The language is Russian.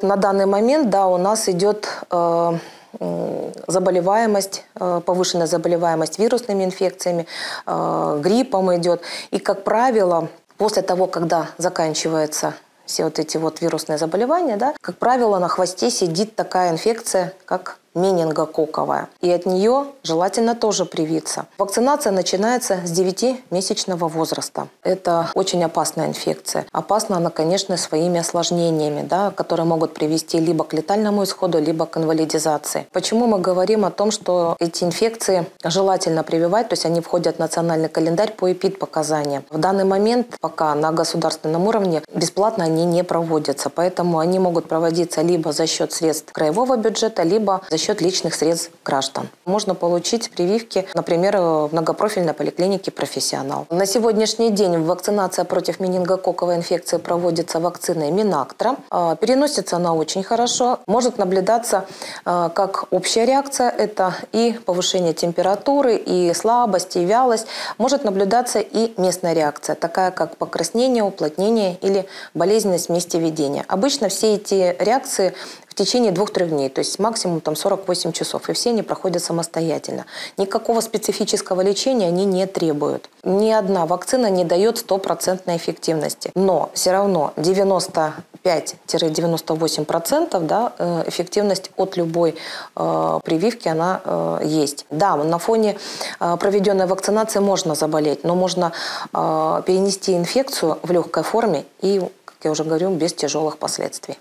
На данный момент, да, у нас идет э, заболеваемость, э, повышенная заболеваемость вирусными инфекциями, э, гриппом идет. И, как правило, после того, когда заканчивается все вот эти вот вирусные заболевания, да, как правило, на хвосте сидит такая инфекция, как менингококковая. И от нее желательно тоже привиться. Вакцинация начинается с 9-месячного возраста. Это очень опасная инфекция. Опасна она, конечно, своими осложнениями, да, которые могут привести либо к летальному исходу, либо к инвалидизации. Почему мы говорим о том, что эти инфекции желательно прививать, то есть они входят в национальный календарь по эпид-показаниям. В данный момент пока на государственном уровне бесплатно они не проводятся, поэтому они могут проводиться либо за счет средств краевого бюджета, либо за счет личных средств граждан. Можно получить прививки, например, в многопрофильной поликлинике «Профессионал». На сегодняшний день вакцинация против менингококковой инфекции проводится вакциной Минактра. А, переносится она очень хорошо. Может наблюдаться а, как общая реакция, это и повышение температуры, и слабость, и вялость. Может наблюдаться и местная реакция, такая как покраснение, уплотнение или болезненность месте ведения. Обычно все эти реакции течение двух-трех дней, то есть максимум там 48 часов, и все они проходят самостоятельно. Никакого специфического лечения они не требуют. Ни одна вакцина не дает стопроцентной эффективности, но все равно 95-98% да, э, эффективность от любой э, прививки она э, есть. Да, на фоне э, проведенной вакцинации можно заболеть, но можно э, перенести инфекцию в легкой форме и, как я уже говорю, без тяжелых последствий.